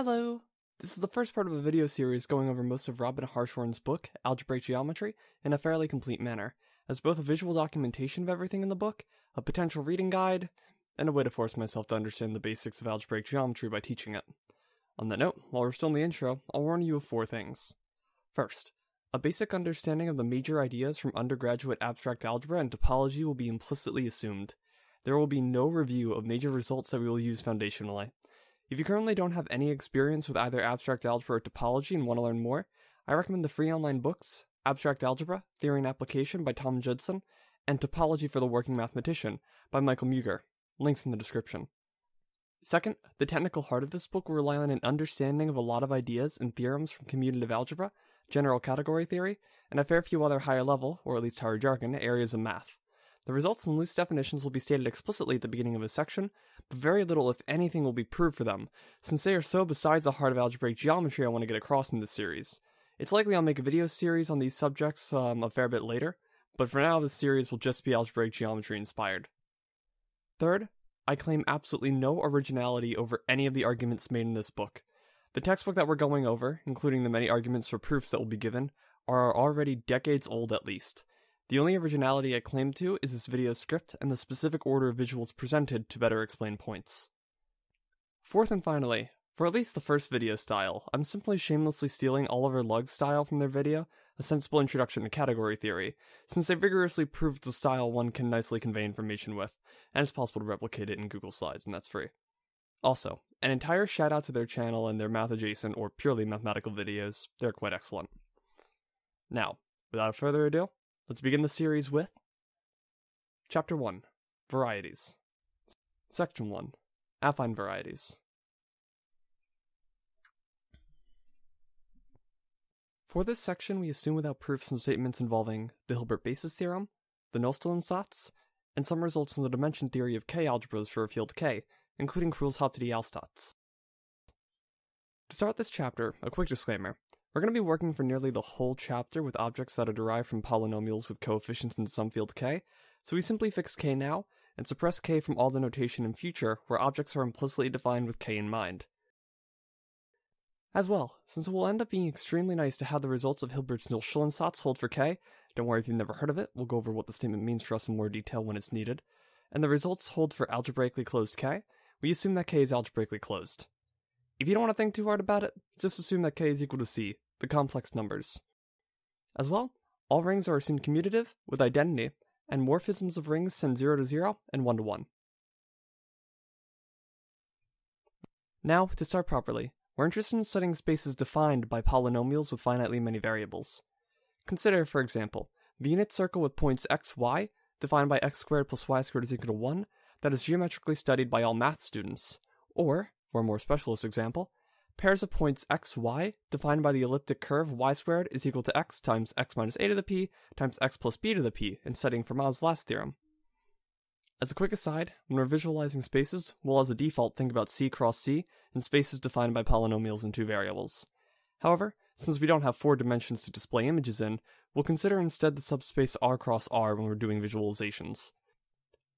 Hello! This is the first part of a video series going over most of Robin Hartshorne's book, Algebraic Geometry, in a fairly complete manner, as both a visual documentation of everything in the book, a potential reading guide, and a way to force myself to understand the basics of algebraic geometry by teaching it. On that note, while we're still in the intro, I'll warn you of four things. First, a basic understanding of the major ideas from undergraduate abstract algebra and topology will be implicitly assumed. There will be no review of major results that we will use foundationally. If you currently don't have any experience with either abstract algebra or topology and want to learn more, I recommend the free online books Abstract Algebra, Theory and Application by Tom Judson, and Topology for the Working Mathematician by Michael Müger. Links in the description. Second, the technical heart of this book will rely on an understanding of a lot of ideas and theorems from commutative algebra, general category theory, and a fair few other higher level, or at least higher jargon, areas of math. The results and loose definitions will be stated explicitly at the beginning of a section, but very little, if anything, will be proved for them, since they are so besides the heart of algebraic geometry I want to get across in this series. It's likely I'll make a video series on these subjects um, a fair bit later, but for now this series will just be algebraic geometry inspired. Third, I claim absolutely no originality over any of the arguments made in this book. The textbook that we're going over, including the many arguments for proofs that will be given, are already decades old at least. The only originality I claim to is this video's script and the specific order of visuals presented to better explain points. Fourth and finally, for at least the first video style, I'm simply shamelessly stealing Oliver Lugg's style from their video, A Sensible Introduction to Category Theory, since they vigorously proved the style one can nicely convey information with, and it's possible to replicate it in Google Slides, and that's free. Also, an entire shout out to their channel and their math adjacent or purely mathematical videos, they're quite excellent. Now, without further ado, let's begin the series with Chapter 1 Varieties. Section 1 Affine Varieties. For this section, we assume without proof some statements involving the Hilbert basis theorem, the Nullstellensatz, and some results from the dimension theory of K algebras for a field K, including Krull's Hauptidealsatz. To start this chapter, a quick disclaimer. We're going to be working for nearly the whole chapter with objects that are derived from polynomials with coefficients in some field k, so we simply fix k now, and suppress k from all the notation in future where objects are implicitly defined with k in mind. As well, since it will end up being extremely nice to have the results of Hilbert's Nullstellensatz hold for k, don't worry if you've never heard of it, we'll go over what the statement means for us in more detail when it's needed, and the results hold for algebraically closed k, we assume that k is algebraically closed. If you don't want to think too hard about it, just assume that k is equal to c, the complex numbers. As well, all rings are assumed commutative, with identity, and morphisms of rings send 0 to 0 and 1 to 1. Now, to start properly, we're interested in studying spaces defined by polynomials with finitely many variables. Consider, for example, the unit circle with points x, y, defined by x squared plus y squared is equal to 1, that is geometrically studied by all math students. Or, for a more specialist example, pairs of points x, y, defined by the elliptic curve y squared is equal to x times x minus a to the p times x plus b to the p in studying Fermat's last theorem. As a quick aside, when we're visualizing spaces, we'll as a default think about C cross C and spaces defined by polynomials in two variables. However, since we don't have four dimensions to display images in, we'll consider instead the subspace R cross R when we're doing visualizations.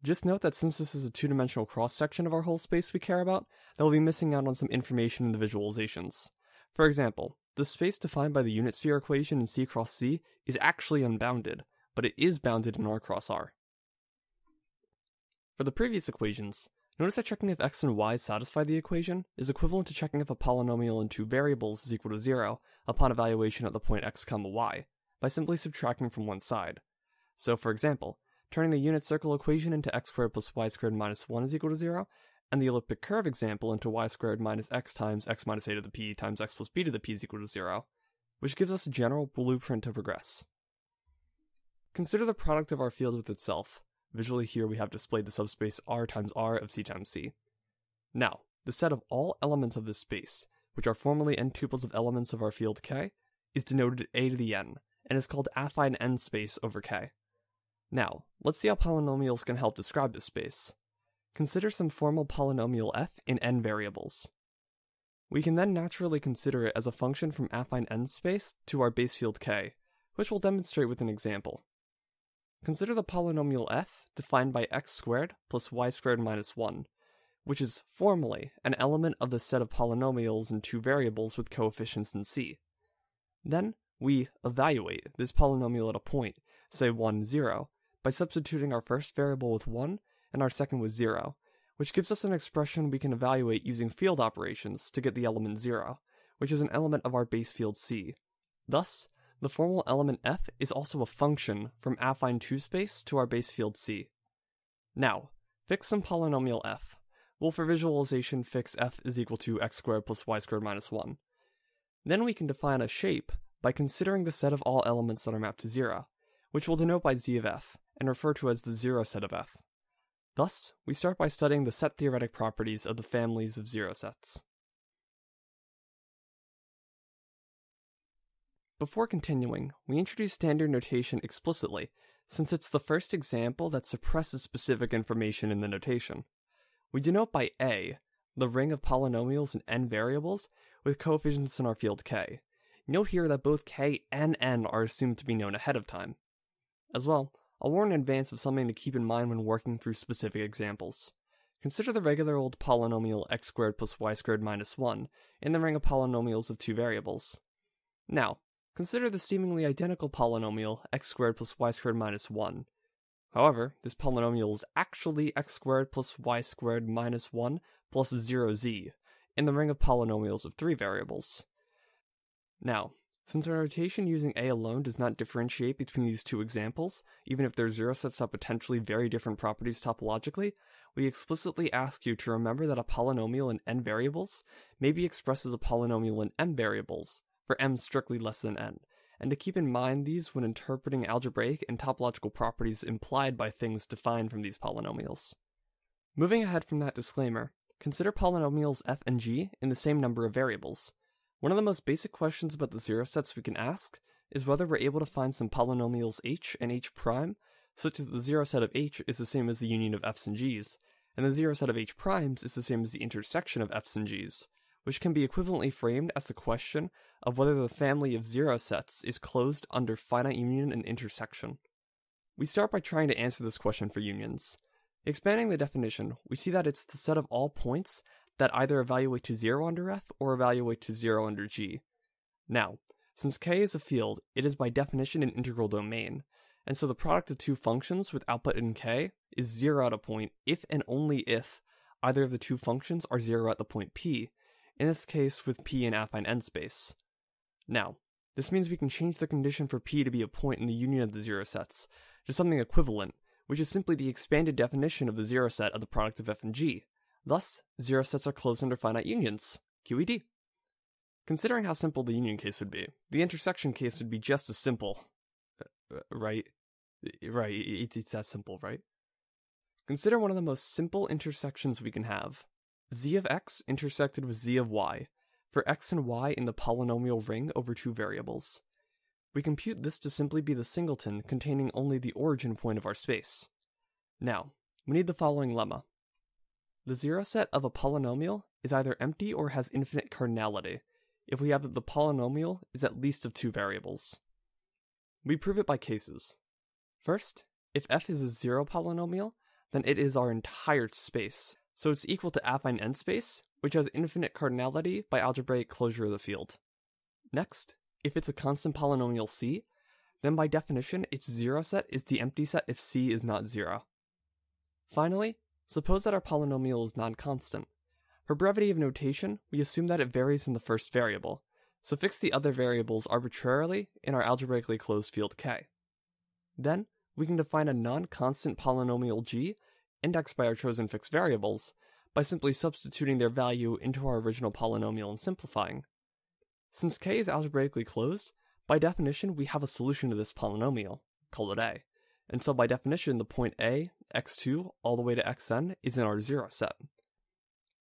Just note that since this is a two-dimensional cross-section of our whole space we care about, that we'll be missing out on some information in the visualizations. For example, the space defined by the unit sphere equation in C cross C is actually unbounded, but it is bounded in R cross R. For the previous equations, notice that checking if x and y satisfy the equation is equivalent to checking if a polynomial in two variables is equal to 0 upon evaluation at the point x, y, by simply subtracting from one side. So for example, turning the unit circle equation into x squared plus y squared minus 1 is equal to 0, and the elliptic curve example into y squared minus x times x minus a to the p times x plus b to the p is equal to 0, which gives us a general blueprint to progress. Consider the product of our field with itself, Visually here we have displayed the subspace R times R of C times C. Now, the set of all elements of this space, which are formally n tuples of elements of our field K, is denoted a to the n, and is called affine n space over K. Now, let's see how polynomials can help describe this space. Consider some formal polynomial f in n variables. We can then naturally consider it as a function from affine n space to our base field k, which we'll demonstrate with an example. Consider the polynomial f defined by x squared plus y squared minus 1, which is formally an element of the set of polynomials in two variables with coefficients in C. Then we evaluate this polynomial at a point, say 1, 0, by substituting our first variable with 1 and our second with 0, which gives us an expression we can evaluate using field operations to get the element 0, which is an element of our base field C. Thus, the formal element f is also a function from affine 2 space to our base field C. Now, fix some polynomial f. We'll for visualization fix f is equal to x squared plus y squared minus 1. Then we can define a shape by considering the set of all elements that are mapped to 0, which we'll denote by z of f, and refer to as the zero set of f. Thus, we start by studying the set theoretic properties of the families of zero sets. Before continuing, we introduce standard notation explicitly, since it's the first example that suppresses specific information in the notation. We denote by A the ring of polynomials in n variables with coefficients in our field k. Note here that both k and n are assumed to be known ahead of time. As well, I'll warn in advance of something to keep in mind when working through specific examples. Consider the regular old polynomial x squared plus y squared minus 1 in the ring of polynomials of two variables. Now, consider the seemingly identical polynomial x squared plus y squared minus 1. However, this polynomial is actually x squared plus y squared minus 1 plus 0z in the ring of polynomials of three variables. Now, since our notation using A alone does not differentiate between these two examples, even if their zero sets have potentially very different properties topologically, we explicitly ask you to remember that a polynomial in n variables may be expressed as a polynomial in m variables, for m strictly less than n, and to keep in mind these when interpreting algebraic and topological properties implied by things defined from these polynomials. Moving ahead from that disclaimer, consider polynomials f and g in the same number of variables. One of the most basic questions about the zero sets we can ask is whether we're able to find some polynomials h and h prime, such that the zero set of h is the same as the union of f's and g's, and the zero set of h primes is the same as the intersection of f's and g's, which can be equivalently framed as the question of whether the family of zero sets is closed under finite union and intersection. We start by trying to answer this question for unions. Expanding the definition, we see that it's the set of all points that either evaluate to 0 under f or evaluate to 0 under g. Now, since k is a field, it is by definition an integral domain, and so the product of two functions with output in k is 0 at a point if and only if either of the two functions are 0 at the point p, in this case with p in affine n space. Now, this means we can change the condition for p to be a point in the union of the zero sets to something equivalent, which is simply the expanded definition of the zero set of the product of f and g, Thus, zero sets are closed under finite unions, QED. Considering how simple the union case would be, the intersection case would be just as simple. Uh, uh right? Right, it's, it's that simple, right? Consider one of the most simple intersections we can have. z of x intersected with z of y, for x and y in the polynomial ring over two variables. We compute this to simply be the singleton containing only the origin point of our space. Now, we need the following lemma. The zero set of a polynomial is either empty or has infinite cardinality, if we have that the polynomial is at least of two variables. We prove it by cases. First, if f is a zero polynomial, then it is our entire space, so it's equal to affine n space, which has infinite cardinality by algebraic closure of the field. Next, if it's a constant polynomial c, then by definition its zero set is the empty set if c is not zero. Finally, Suppose that our polynomial is non-constant. For brevity of notation, we assume that it varies in the first variable, so fix the other variables arbitrarily in our algebraically closed field k. Then, we can define a non-constant polynomial g, indexed by our chosen fixed variables, by simply substituting their value into our original polynomial and simplifying. Since k is algebraically closed, by definition we have a solution to this polynomial, call it a, and so by definition the point a x2 all the way to xn is in our zero set.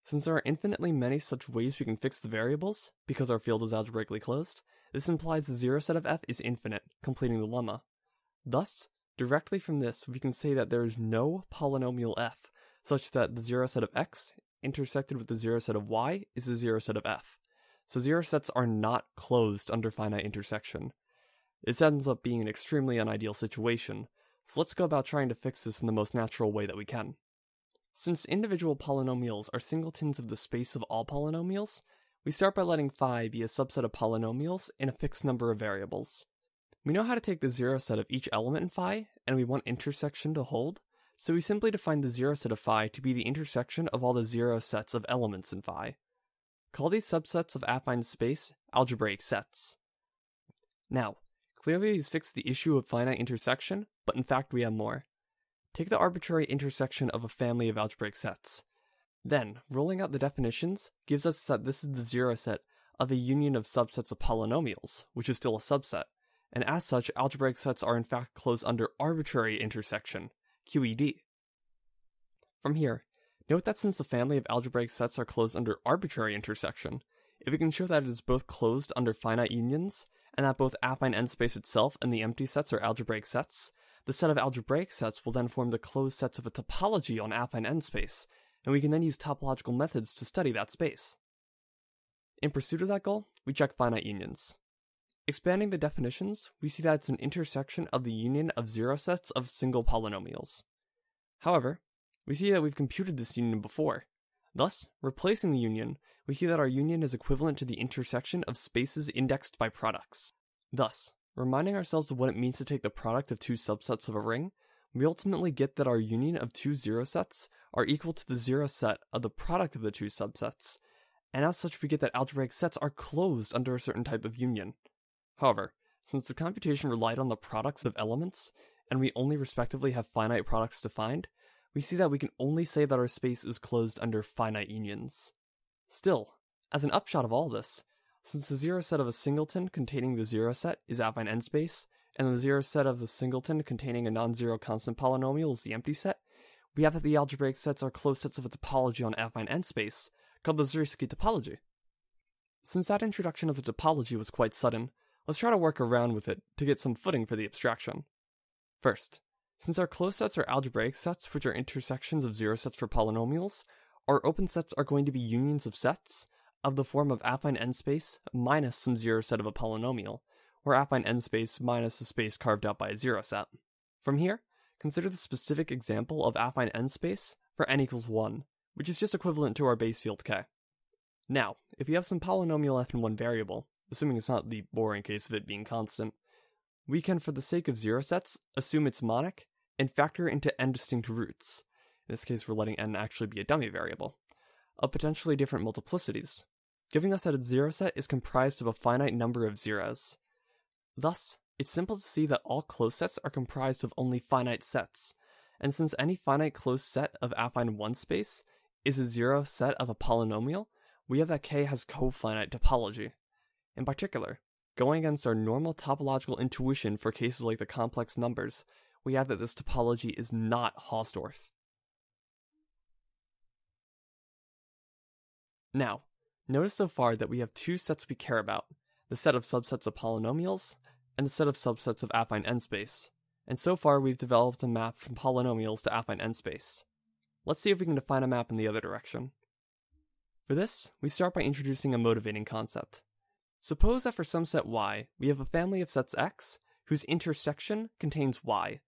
Since there are infinitely many such ways we can fix the variables, because our field is algebraically closed, this implies the zero set of f is infinite, completing the lemma. Thus, directly from this, we can say that there is no polynomial f, such that the zero set of x intersected with the zero set of y is the zero set of f. So zero sets are not closed under finite intersection. This ends up being an extremely unideal situation, so let's go about trying to fix this in the most natural way that we can. Since individual polynomials are singletons of the space of all polynomials, we start by letting phi be a subset of polynomials in a fixed number of variables. We know how to take the zero set of each element in phi, and we want intersection to hold, so we simply define the zero set of phi to be the intersection of all the zero sets of elements in phi. Call these subsets of affine space algebraic sets. Now, clearly these fixed the issue of finite intersection, but in fact we have more. Take the arbitrary intersection of a family of algebraic sets. Then, rolling out the definitions gives us that this is the zero set of a union of subsets of polynomials, which is still a subset, and as such, algebraic sets are in fact closed under arbitrary intersection, QED. From here, note that since the family of algebraic sets are closed under arbitrary intersection, if we can show that it is both closed under finite unions, and that both affine n space itself and the empty sets are algebraic sets, the set of algebraic sets will then form the closed sets of a topology on affine n space, and we can then use topological methods to study that space. In pursuit of that goal, we check finite unions. Expanding the definitions, we see that it's an intersection of the union of zero sets of single polynomials. However, we see that we've computed this union before. Thus, replacing the union, we see that our union is equivalent to the intersection of spaces indexed by products. Thus, reminding ourselves of what it means to take the product of two subsets of a ring, we ultimately get that our union of two zero sets are equal to the zero set of the product of the two subsets, and as such we get that algebraic sets are closed under a certain type of union. However, since the computation relied on the products of elements, and we only respectively have finite products defined, we see that we can only say that our space is closed under finite unions. Still, as an upshot of all this, since the zero set of a singleton containing the zero set is affine n space, and the zero set of the singleton containing a non-zero constant polynomial is the empty set, we have that the algebraic sets are closed sets of a topology on affine n space, called the Zariski topology. Since that introduction of the topology was quite sudden, Let's try to work around with it to get some footing for the abstraction. First, since our closed sets are algebraic sets, which are intersections of zero sets for polynomials, our open sets are going to be unions of sets of the form of affine n space minus some zero set of a polynomial, or affine n space minus a space carved out by a zero set. From here, consider the specific example of affine n space for n equals 1, which is just equivalent to our base field k. Now, if we have some polynomial f in one variable, assuming it's not the boring case of it being constant, we can, for the sake of zero sets, assume it's monic and factor into n distinct roots. In this case, we're letting n actually be a dummy variable, of potentially different multiplicities, giving us that a zero set is comprised of a finite number of zeros. Thus, it's simple to see that all closed sets are comprised of only finite sets, and since any finite closed set of affine 1 space is a zero set of a polynomial, we have that K has cofinite topology. In particular, going against our normal topological intuition for cases like the complex numbers, we have that this topology is not Hausdorff. Now, notice so far that we have two sets we care about, the set of subsets of polynomials and the set of subsets of affine n space, and so far we've developed a map from polynomials to affine n space. Let's see if we can define a map in the other direction. For this, we start by introducing a motivating concept. Suppose that for some set y, we have a family of sets x whose intersection contains y.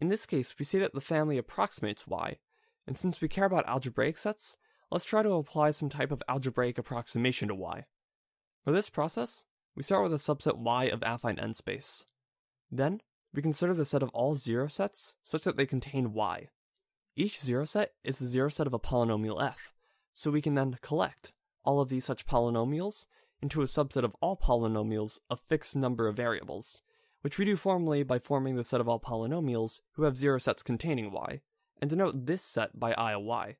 In this case, we say that the family approximates y, and since we care about algebraic sets, let's try to apply some type of algebraic approximation to y. For this process, we start with a subset y of affine n space. Then, we consider the set of all zero sets such that they contain y. Each zero set is the zero set of a polynomial f, so we can then collect all of these such polynomials into a subset of all polynomials of fixed number of variables, which we do formally by forming the set of all polynomials who have zero sets containing y, and denote this set by i of y.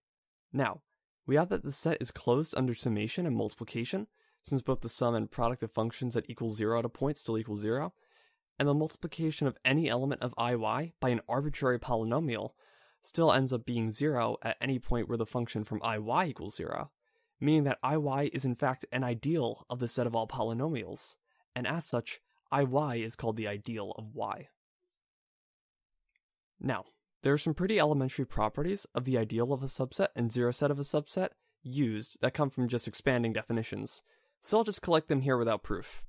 Now, we have that the set is closed under summation and multiplication, since both the sum and product of functions that equal 0 at a point still equal 0, and the multiplication of any element of iy by an arbitrary polynomial still ends up being 0 at any point where the function from iy equals 0 meaning that Iy is in fact an ideal of the set of all polynomials, and as such, Iy is called the ideal of y. Now, there are some pretty elementary properties of the ideal of a subset and zero set of a subset used that come from just expanding definitions, so I'll just collect them here without proof.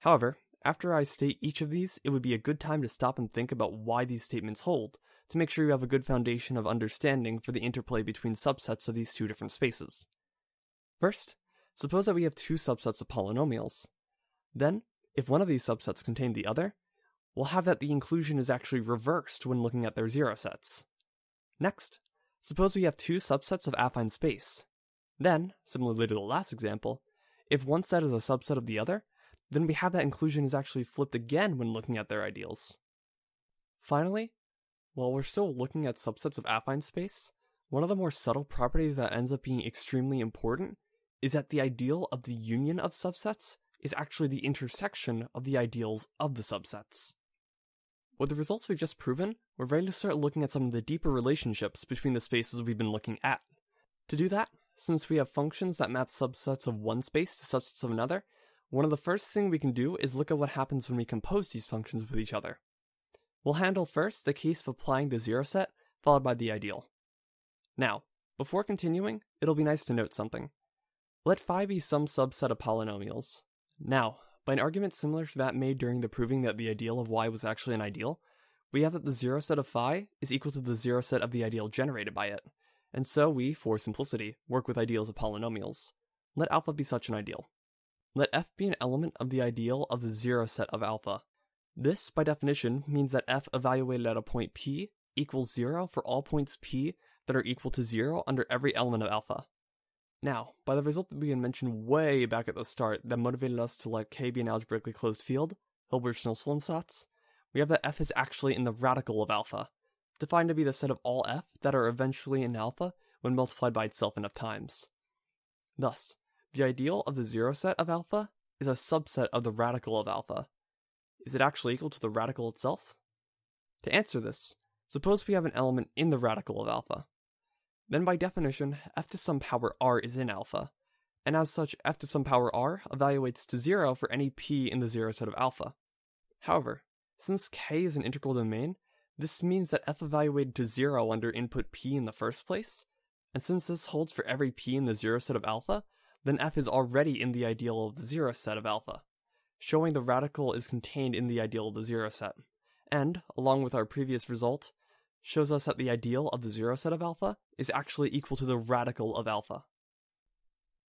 However, after I state each of these, it would be a good time to stop and think about why these statements hold, to make sure you have a good foundation of understanding for the interplay between subsets of these two different spaces. First, suppose that we have two subsets of polynomials. Then, if one of these subsets contained the other, we'll have that the inclusion is actually reversed when looking at their zero sets. Next, suppose we have two subsets of affine space. Then, similarly to the last example, if one set is a subset of the other, then we have that inclusion is actually flipped again when looking at their ideals. Finally, while we're still looking at subsets of affine space, one of the more subtle properties that ends up being extremely important is that the ideal of the union of subsets is actually the intersection of the ideals of the subsets. With the results we've just proven, we're ready to start looking at some of the deeper relationships between the spaces we've been looking at. To do that, since we have functions that map subsets of one space to subsets of another, one of the first things we can do is look at what happens when we compose these functions with each other. We'll handle first the case of applying the zero set, followed by the ideal. Now, before continuing, it'll be nice to note something. Let phi be some subset of polynomials. Now, by an argument similar to that made during the proving that the ideal of y was actually an ideal, we have that the zero set of phi is equal to the zero set of the ideal generated by it, and so we, for simplicity, work with ideals of polynomials. Let alpha be such an ideal. Let f be an element of the ideal of the zero set of alpha. This, by definition, means that f evaluated at a point p equals 0 for all points p that are equal to 0 under every element of alpha. Now, by the result that we had mentioned way back at the start that motivated us to let K be an algebraically closed field, Hilbert's Nullstellensatz, we have that f is actually in the radical of alpha, defined to be the set of all f that are eventually in alpha when multiplied by itself enough times. Thus, the ideal of the zero set of alpha is a subset of the radical of alpha. Is it actually equal to the radical itself? To answer this, suppose we have an element in the radical of alpha. Then by definition, f to some power r is in alpha, and as such, f to some power r evaluates to 0 for any p in the zero set of alpha. However, since k is an integral domain, this means that f evaluated to 0 under input p in the first place, and since this holds for every p in the zero set of alpha, then f is already in the ideal of the zero set of alpha, showing the radical is contained in the ideal of the zero set, and, along with our previous result, shows us that the ideal of the zero set of alpha is actually equal to the radical of alpha.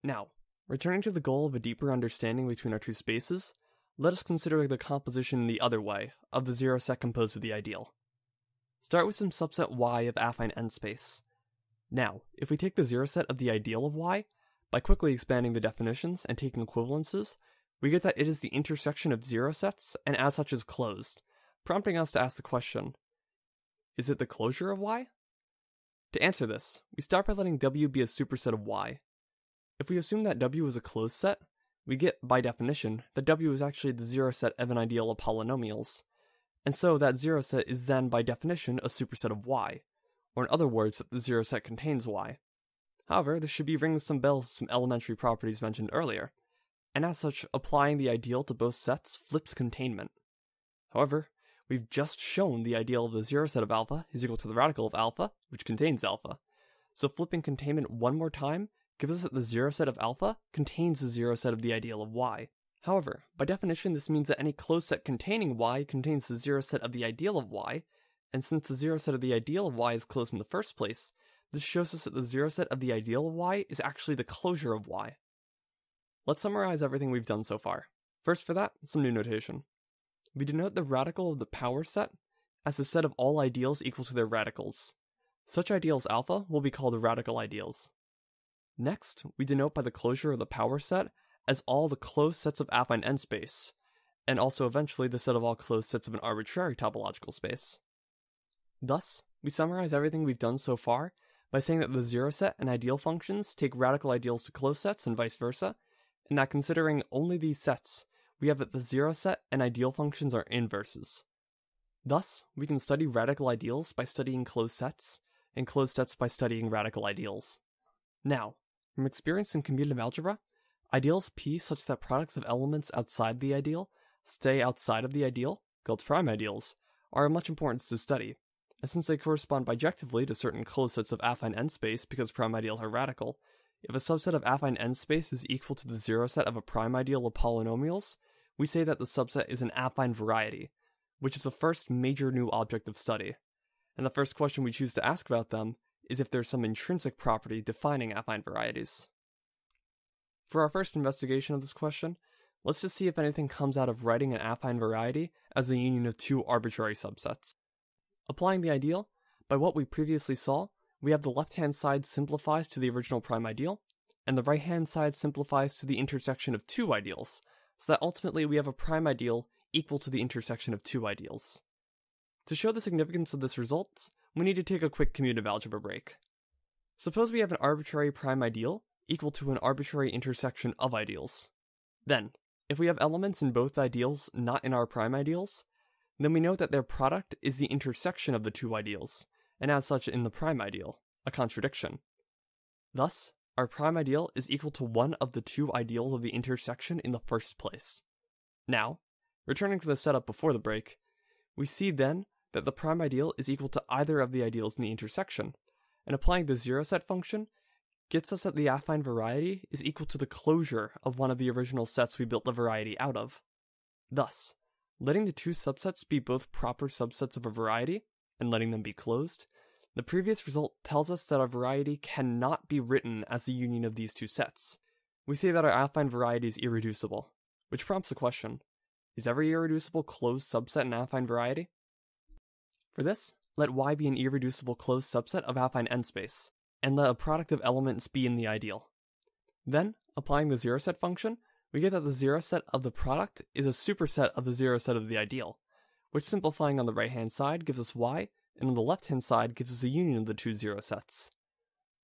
Now, returning to the goal of a deeper understanding between our two spaces, let us consider the composition the other way of the zero set composed with the ideal. Start with some subset y of affine n space. Now, if we take the zero set of the ideal of y, by quickly expanding the definitions and taking equivalences, we get that it is the intersection of zero sets and as such is closed, prompting us to ask the question is it the closure of Y? To answer this, we start by letting W be a superset of Y. If we assume that W is a closed set, we get, by definition, that W is actually the zero set of an ideal of polynomials, and so that zero set is then, by definition, a superset of Y, or in other words, that the zero set contains Y. However, this should be ringing some bells to some elementary properties mentioned earlier, and as such, applying the ideal to both sets flips containment. However, we've just shown the ideal of the zero set of alpha is equal to the radical of alpha, which contains alpha. So flipping containment one more time gives us that the zero set of alpha contains the zero set of the ideal of y. However, by definition this means that any closed set containing y contains the zero set of the ideal of y, and since the zero set of the ideal of y is closed in the first place, this shows us that the zero set of the ideal of y is actually the closure of y. Let's summarize everything we've done so far. First for that, some new notation we denote the radical of the power set as the set of all ideals equal to their radicals. Such ideals alpha will be called radical ideals. Next, we denote by the closure of the power set as all the closed sets of affine n space, and also eventually the set of all closed sets of an arbitrary topological space. Thus, we summarize everything we've done so far by saying that the zero set and ideal functions take radical ideals to closed sets and vice versa, and that considering only these sets, we have that the zero set and ideal functions are inverses. Thus, we can study radical ideals by studying closed sets, and closed sets by studying radical ideals. Now, from experience in commutative algebra, ideals P such that products of elements outside the ideal stay outside of the ideal, called prime ideals, are of much importance to study, and since they correspond bijectively to certain closed sets of affine n space because prime ideals are radical, if a subset of affine n space is equal to the zero set of a prime ideal of polynomials, we say that the subset is an affine variety, which is the first major new object of study. and the first question we choose to ask about them is if there's some intrinsic property defining affine varieties. For our first investigation of this question, let's just see if anything comes out of writing an affine variety as the union of two arbitrary subsets. Applying the ideal, by what we previously saw, we have the left-hand side simplifies to the original prime ideal, and the right-hand side simplifies to the intersection of two ideals, so that ultimately we have a prime ideal equal to the intersection of two ideals. To show the significance of this result, we need to take a quick commutative algebra break. Suppose we have an arbitrary prime ideal equal to an arbitrary intersection of ideals. Then, if we have elements in both ideals not in our prime ideals, then we know that their product is the intersection of the two ideals, and as such in the prime ideal, a contradiction. Thus, our prime ideal is equal to one of the two ideals of the intersection in the first place. Now, returning to the setup before the break, we see then that the prime ideal is equal to either of the ideals in the intersection, and applying the zero set function gets us that the affine variety is equal to the closure of one of the original sets we built the variety out of. Thus, letting the two subsets be both proper subsets of a variety, and letting them be closed, the previous result tells us that a variety cannot be written as the union of these two sets. We say that our affine variety is irreducible, which prompts the question, is every irreducible closed subset an affine variety? For this, let Y be an irreducible closed subset of affine n space, and let a product of elements be in the ideal. Then, applying the zero set function, we get that the zero set of the product is a superset of the zero set of the ideal, which simplifying on the right hand side gives us y, and on the left hand side gives us a union of the two zero sets.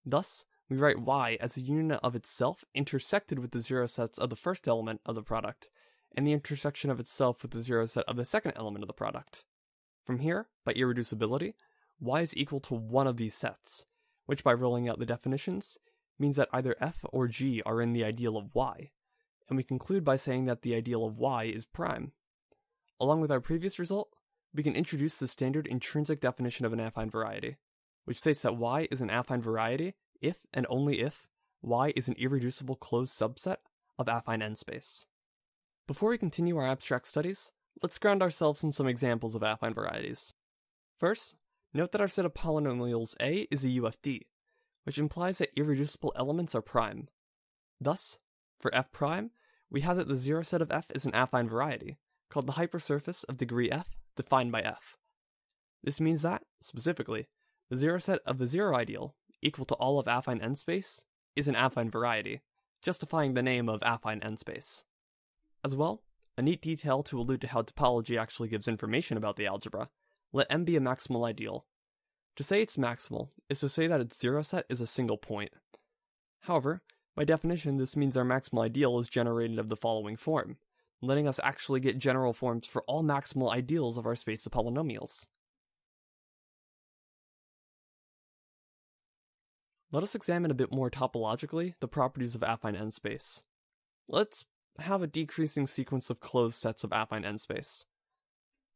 Thus, we write y as a union of itself intersected with the zero sets of the first element of the product, and the intersection of itself with the zero set of the second element of the product. From here, by irreducibility, y is equal to one of these sets, which by rolling out the definitions, means that either f or g are in the ideal of y, and we conclude by saying that the ideal of y is prime. Along with our previous result, we can introduce the standard intrinsic definition of an affine variety, which states that y is an affine variety if and only if y is an irreducible closed subset of affine n space. Before we continue our abstract studies, let's ground ourselves in some examples of affine varieties. First, note that our set of polynomials A is a UFD, which implies that irreducible elements are prime. Thus, for f prime, we have that the zero set of f is an affine variety, called the hypersurface of degree f defined by f. This means that, specifically, the zero set of the zero ideal, equal to all of affine n space, is an affine variety, justifying the name of affine n space. As well, a neat detail to allude to how topology actually gives information about the algebra, let M be a maximal ideal. To say it's maximal is to say that its zero set is a single point. However, by definition, this means our maximal ideal is generated of the following form, letting us actually get general forms for all maximal ideals of our space of polynomials. Let us examine a bit more topologically the properties of affine n space. Let's have a decreasing sequence of closed sets of affine n space.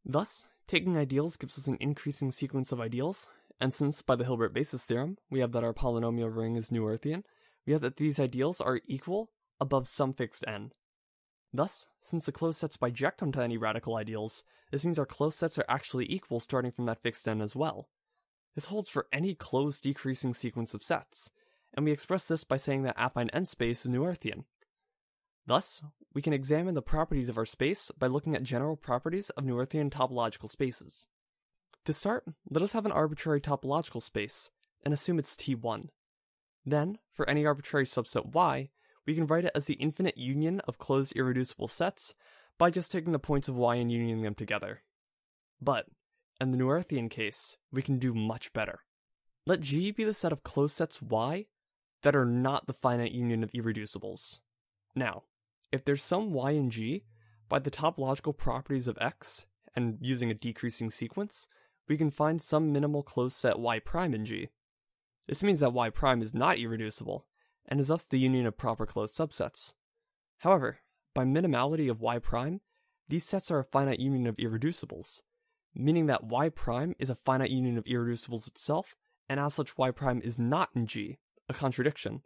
Thus, taking ideals gives us an increasing sequence of ideals, and since by the Hilbert basis theorem we have that our polynomial ring is Noetherian, we have that these ideals are equal above some fixed n. Thus, since the closed sets biject onto any radical ideals, this means our closed sets are actually equal starting from that fixed n as well. This holds for any closed decreasing sequence of sets, and we express this by saying that affine n space is Noetherian. Thus, we can examine the properties of our space by looking at general properties of Noetherian topological spaces. To start, let us have an arbitrary topological space, and assume it's T1. Then, for any arbitrary subset y, we can write it as the infinite union of closed irreducible sets by just taking the points of y and unioning them together. But, in the Noetherian case, we can do much better. Let G be the set of closed sets y that are not the finite union of irreducibles. Now, if there's some y in G, by the topological properties of X, and using a decreasing sequence, we can find some minimal closed set y prime in G. This means that y prime is not irreducible, and is thus the union of proper closed subsets. However, by minimality of y prime, these sets are a finite union of irreducibles, meaning that y prime is a finite union of irreducibles itself, and as such y prime is not in G, a contradiction.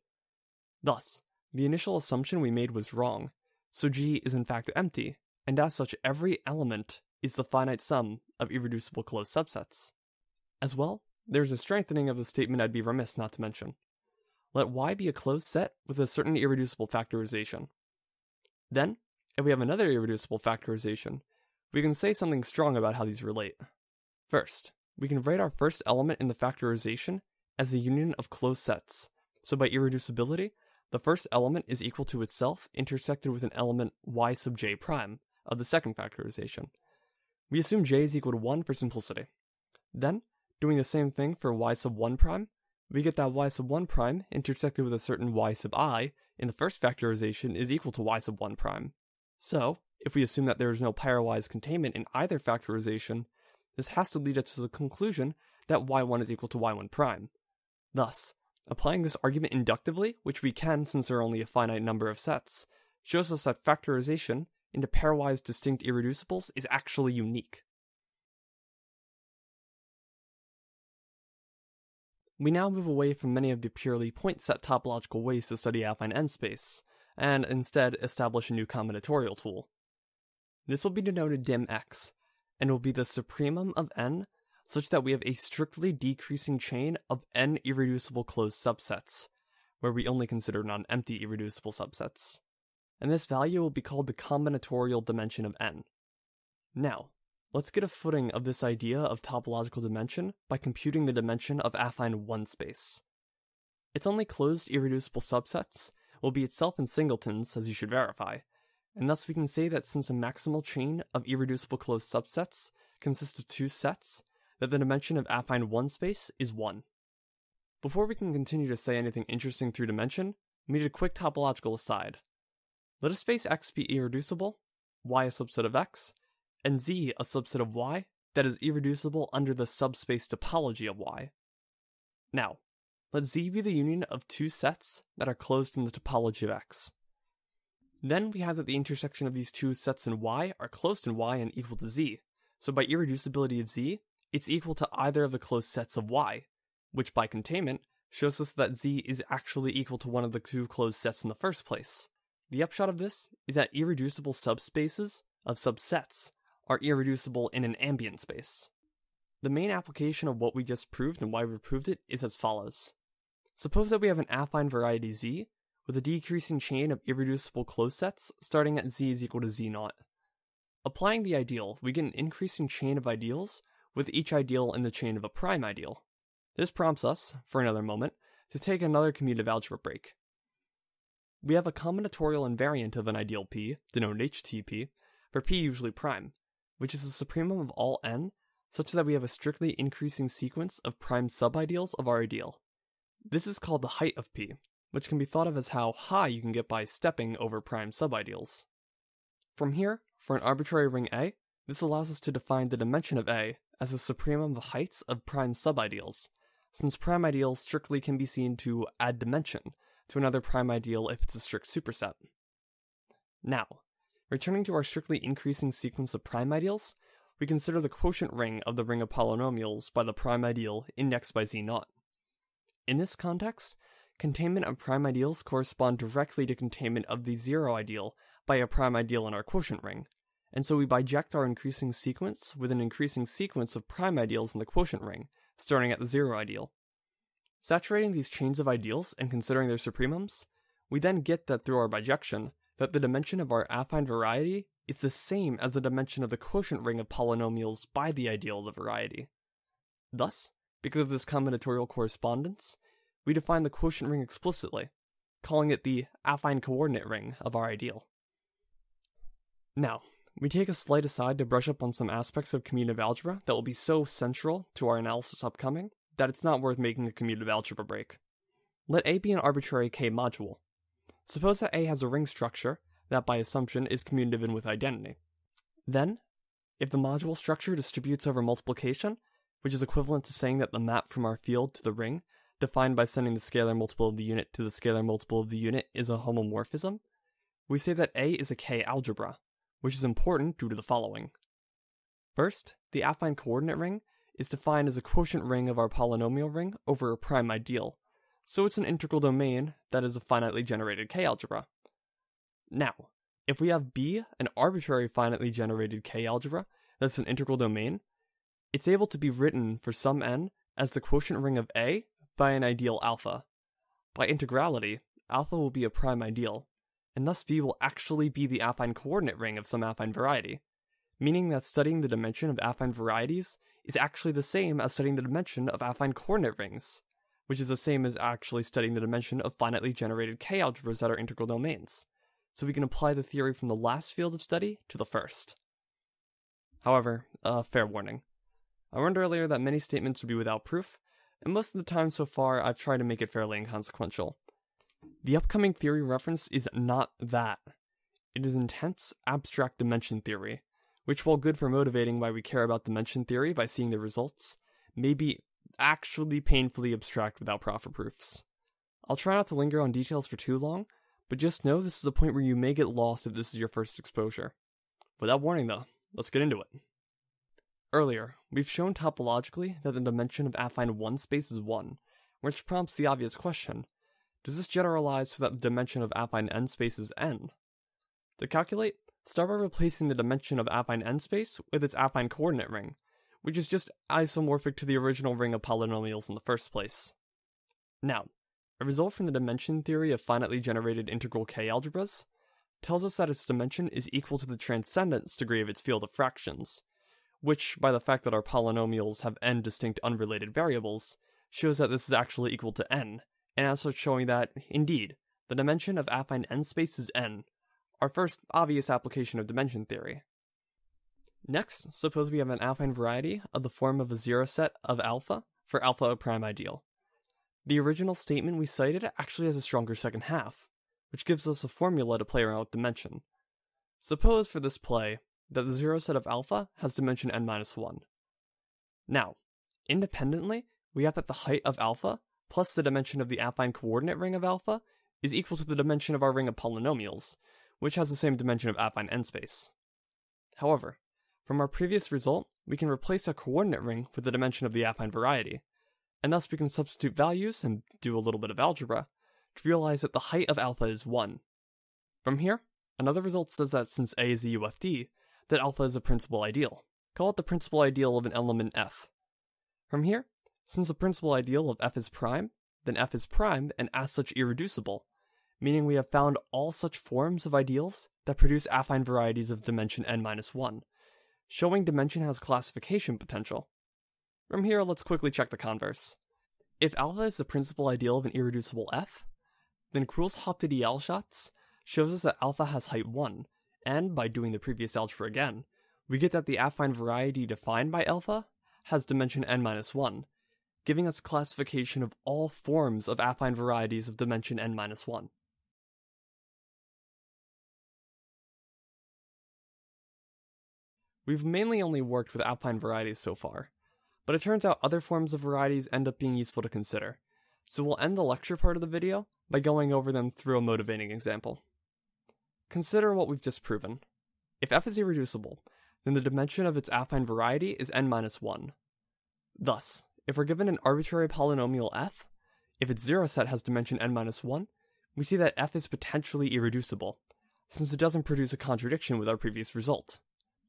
Thus, the initial assumption we made was wrong, so G is in fact empty, and as such every element is the finite sum of irreducible closed subsets. As well, there's a strengthening of the statement I'd be remiss not to mention. Let y be a closed set with a certain irreducible factorization. Then, if we have another irreducible factorization, we can say something strong about how these relate. First, we can write our first element in the factorization as a union of closed sets. So by irreducibility, the first element is equal to itself intersected with an element y sub j prime of the second factorization. We assume j is equal to 1 for simplicity. Then, doing the same thing for y sub 1 prime, we get that y sub 1 prime intersected with a certain y sub i in the first factorization is equal to y sub 1 prime. So, if we assume that there is no pairwise containment in either factorization, this has to lead us to the conclusion that y1 is equal to y1 prime. Thus, applying this argument inductively, which we can since there are only a finite number of sets, shows us that factorization into pairwise distinct irreducibles is actually unique. We now move away from many of the purely point set topological ways to study affine n-space, and instead establish a new combinatorial tool. This will be denoted dim-x, and will be the supremum of n such that we have a strictly decreasing chain of n irreducible closed subsets, where we only consider non-empty irreducible subsets. And this value will be called the combinatorial dimension of n. Now, let's get a footing of this idea of topological dimension by computing the dimension of affine 1 space. Its only closed irreducible subsets will be itself in singletons, as you should verify, and thus we can say that since a maximal chain of irreducible closed subsets consists of two sets, that the dimension of affine 1 space is 1. Before we can continue to say anything interesting through dimension, we need a quick topological aside. Let a space X be irreducible, Y a subset of X, and Z a subset of Y that is irreducible under the subspace topology of Y. Now, let Z be the union of two sets that are closed in the topology of X. Then we have that the intersection of these two sets in Y are closed in Y and equal to Z, so by irreducibility of Z, it's equal to either of the closed sets of Y, which by containment shows us that Z is actually equal to one of the two closed sets in the first place. The upshot of this is that irreducible subspaces of subsets are irreducible in an ambient space. The main application of what we just proved and why we proved it is as follows. Suppose that we have an affine variety Z with a decreasing chain of irreducible closed sets starting at Z is equal to Z naught. Applying the ideal, we get an increasing chain of ideals with each ideal in the chain of a prime ideal. This prompts us, for another moment, to take another commutative algebra break. We have a combinatorial invariant of an ideal P, denoted HTP, for P usually prime, which is the supremum of all n, such that we have a strictly increasing sequence of prime subideals of our ideal. This is called the height of P, which can be thought of as how high you can get by stepping over prime subideals. From here, for an arbitrary ring A, this allows us to define the dimension of A as the supremum of heights of prime subideals, since prime ideals strictly can be seen to add dimension to another prime ideal if it's a strict superset. Now, returning to our strictly increasing sequence of prime ideals, we consider the quotient ring of the ring of polynomials by the prime ideal indexed by z0. In this context, containment of prime ideals correspond directly to containment of the zero ideal by a prime ideal in our quotient ring, and so we biject our increasing sequence with an increasing sequence of prime ideals in the quotient ring, starting at the zero ideal. Saturating these chains of ideals and considering their supremums, we then get that through our bijection, that the dimension of our affine variety is the same as the dimension of the quotient ring of polynomials by the ideal of the variety. Thus, because of this combinatorial correspondence, we define the quotient ring explicitly, calling it the affine coordinate ring of our ideal. Now, we take a slight aside to brush up on some aspects of commutative algebra that will be so central to our analysis upcoming that it's not worth making a commutative algebra break. Let A be an arbitrary K module. Suppose that A has a ring structure that by assumption is commutative with identity. Then, if the module structure distributes over multiplication, which is equivalent to saying that the map from our field to the ring, defined by sending the scalar multiple of the unit to the scalar multiple of the unit, is a homomorphism, we say that A is a K algebra, which is important due to the following. First, the affine coordinate ring is defined as a quotient ring of our polynomial ring over a prime ideal, so it's an integral domain that is a finitely generated K-algebra. Now, if we have B, an arbitrary finitely generated K-algebra that's an integral domain, it's able to be written for some n as the quotient ring of A by an ideal alpha. By integrality, alpha will be a prime ideal, and thus B will actually be the affine coordinate ring of some affine variety, meaning that studying the dimension of affine varieties is actually the same as studying the dimension of affine coordinate rings, which is the same as actually studying the dimension of finitely generated K algebras that are integral domains. So we can apply the theory from the last field of study to the first. However, a uh, fair warning. I warned earlier that many statements would be without proof, and most of the time so far I've tried to make it fairly inconsequential. The upcoming theory reference is not that. It is intense abstract dimension theory, which, while good for motivating why we care about dimension theory by seeing the results, may be actually painfully abstract without proper proofs. I'll try not to linger on details for too long, but just know this is a point where you may get lost if this is your first exposure. Without warning though, let's get into it. Earlier, we've shown topologically that the dimension of affine 1 space is 1, which prompts the obvious question, does this generalize so that the dimension of affine n space is n? To calculate, start by replacing the dimension of affine n space with its affine coordinate ring, which is just isomorphic to the original ring of polynomials in the first place. Now, a result from the dimension theory of finitely generated integral K algebras tells us that its dimension is equal to the transcendence degree of its field of fractions, which, by the fact that our polynomials have n distinct unrelated variables, shows that this is actually equal to n, and as such showing that, indeed, the dimension of affine n space is n, our first obvious application of dimension theory. Next, suppose we have an affine variety of the form of a zero set of alpha for alpha a prime ideal. The original statement we cited actually has a stronger second half, which gives us a formula to play around with dimension. Suppose for this play that the zero set of alpha has dimension n minus 1. Now, independently, we have that the height of alpha plus the dimension of the affine coordinate ring of alpha is equal to the dimension of our ring of polynomials, which has the same dimension of affine n space. However, from our previous result, we can replace a coordinate ring with the dimension of the affine variety, and thus we can substitute values and do a little bit of algebra to realize that the height of alpha is 1. From here, another result says that since A is a UFD, that alpha is a principal ideal. Call it the principal ideal of an element f. From here, since the principal ideal of f is prime, then f is prime and as such irreducible, meaning we have found all such forms of ideals that produce affine varieties of dimension n-1, showing dimension has classification potential. From here, let's quickly check the converse. If alpha is the principal ideal of an irreducible f, then Krull's Hauptidealsatz shows us that alpha has height 1, and by doing the previous algebra again, we get that the affine variety defined by alpha has dimension n-1, giving us classification of all forms of affine varieties of dimension n-1. We've mainly only worked with affine varieties so far, but it turns out other forms of varieties end up being useful to consider, so we'll end the lecture part of the video by going over them through a motivating example. Consider what we've just proven. If f is irreducible, then the dimension of its affine variety is n minus 1. Thus, if we're given an arbitrary polynomial f, if its zero set has dimension n minus 1, we see that f is potentially irreducible, since it doesn't produce a contradiction with our previous result.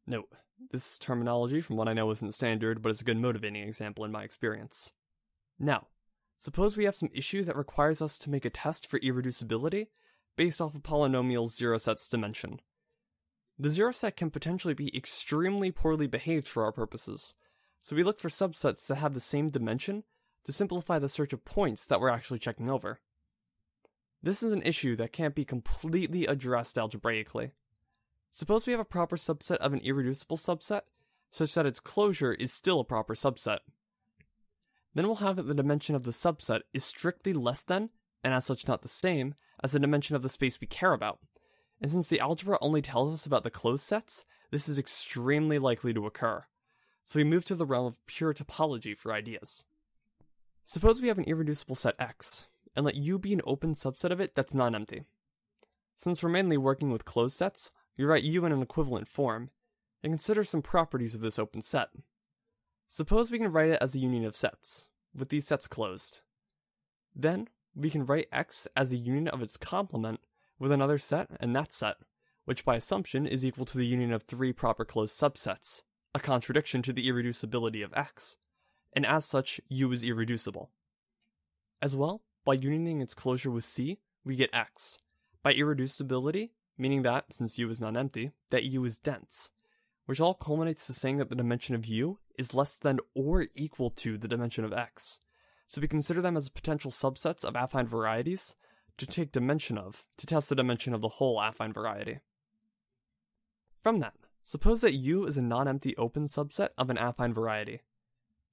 Note, this terminology, from what I know, isn't standard, but it's a good motivating example in my experience. Now, suppose we have some issue that requires us to make a test for irreducibility based off a polynomial's zero set's dimension. The zero set can potentially be extremely poorly behaved for our purposes, so we look for subsets that have the same dimension to simplify the search of points that we're actually checking over. This is an issue that can't be completely addressed algebraically. Suppose we have a proper subset of an irreducible subset, such that its closure is still a proper subset. Then we'll have that the dimension of the subset is strictly less than, and as such not the same, as the dimension of the space we care about. And since the algebra only tells us about the closed sets, this is extremely likely to occur. So we move to the realm of pure topology for ideas. Suppose we have an irreducible set X, and let U be an open subset of it that's non-empty. Since we're mainly working with closed sets, we write U in an equivalent form, and consider some properties of this open set. Suppose we can write it as a union of sets, with these sets closed. Then, we can write X as the union of its complement with another set and that set, which by assumption is equal to the union of three proper closed subsets, a contradiction to the irreducibility of x, and as such, u is irreducible. As well, by unioning its closure with c, we get x. By irreducibility, meaning that, since u is non-empty, that u is dense, which all culminates to saying that the dimension of u is less than or equal to the dimension of x. So we consider them as potential subsets of affine varieties to take dimension of, to test the dimension of the whole affine variety. From that, suppose that U is a non-empty open subset of an affine variety.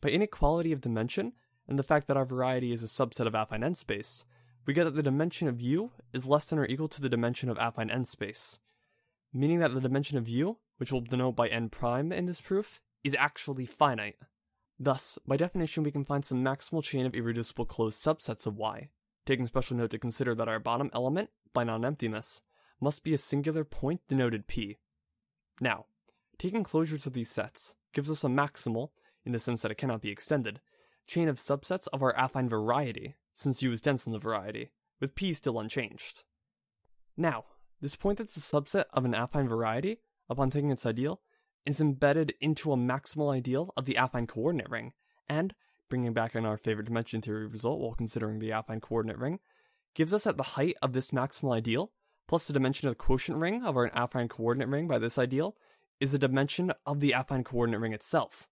By inequality of dimension, and the fact that our variety is a subset of affine n space, we get that the dimension of U is less than or equal to the dimension of affine n space, meaning that the dimension of U, which we'll denote by n prime in this proof, is actually finite. Thus, by definition, we can find some maximal chain of irreducible closed subsets of Y, taking special note to consider that our bottom element, by non-emptiness, must be a singular point denoted P. Now, taking closures of these sets gives us a maximal, in the sense that it cannot be extended, chain of subsets of our affine variety, since U is dense in the variety, with P still unchanged. Now, this point that's a subset of an affine variety, upon taking its ideal, is embedded into a maximal ideal of the affine coordinate ring, and, bringing back in our favorite dimension theory result while considering the affine coordinate ring, gives us at the height of this maximal ideal, plus the dimension of the quotient ring of our affine coordinate ring by this ideal, is the dimension of the affine coordinate ring itself.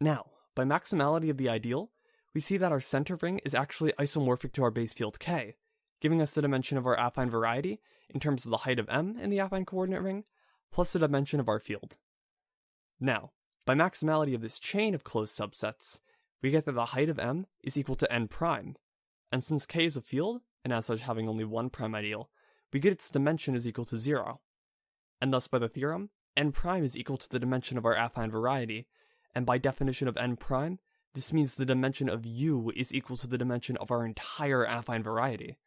Now, by maximality of the ideal, we see that our center ring is actually isomorphic to our base field k, giving us the dimension of our affine variety in terms of the height of m in the affine coordinate ring, plus the dimension of our field. Now, by maximality of this chain of closed subsets, we get that the height of m is equal to n prime, and since k is a field, and as such having only one prime ideal, we get its dimension is equal to zero. And thus by the theorem, n prime is equal to the dimension of our affine variety, and by definition of n prime, this means the dimension of u is equal to the dimension of our entire affine variety.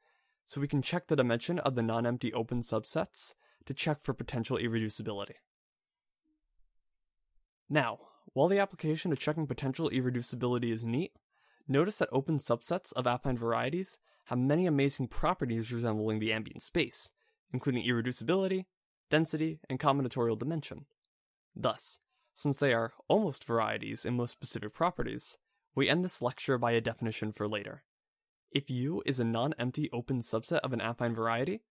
So we can check the dimension of the non-empty open subsets to check for potential irreducibility. Now, while the application of checking potential irreducibility is neat, notice that open subsets of affine varieties have many amazing properties resembling the ambient space, including irreducibility, density, and combinatorial dimension. Thus, since they are almost varieties in most specific properties, we end this lecture by a definition for later. If U is a non-empty open subset of an affine variety,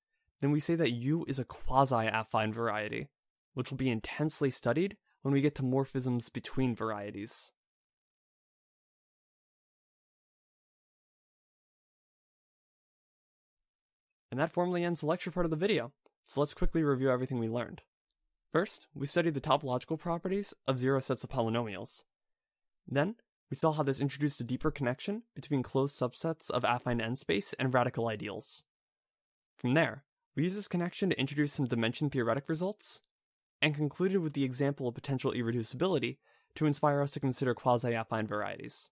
then we say that U is a quasi-affine variety, which will be intensely studied when we get to morphisms between varieties. And that formally ends the lecture part of the video, so let's quickly review everything we learned. First, we studied the topological properties of zero sets of polynomials. Then, we saw how this introduced a deeper connection between closed subsets of affine n space and radical ideals. From there, we used this connection to introduce some dimension theoretic results, and concluded with the example of potential irreducibility to inspire us to consider quasi-affine varieties.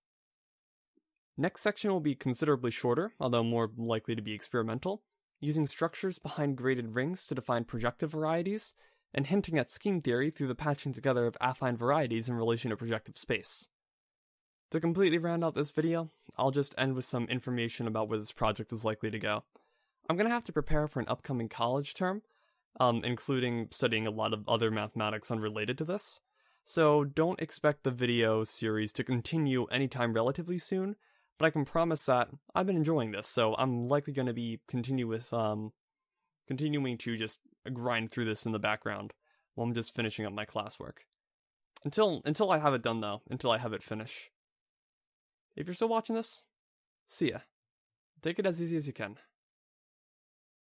Next section will be considerably shorter, although more likely to be experimental, using structures behind graded rings to define projective varieties, and hinting at scheme theory through the patching together of affine varieties in relation to projective space. To completely round out this video, I'll just end with some information about where this project is likely to go. I'm going to have to prepare for an upcoming college term, um, including studying a lot of other mathematics unrelated to this. So don't expect the video series to continue anytime relatively soon, but I can promise that I've been enjoying this, so I'm likely going to be continuous, um, continuing to just grind through this in the background while I'm just finishing up my classwork. Until until I have it done though, until I have it finished. If you're still watching this, see ya. Take it as easy as you can.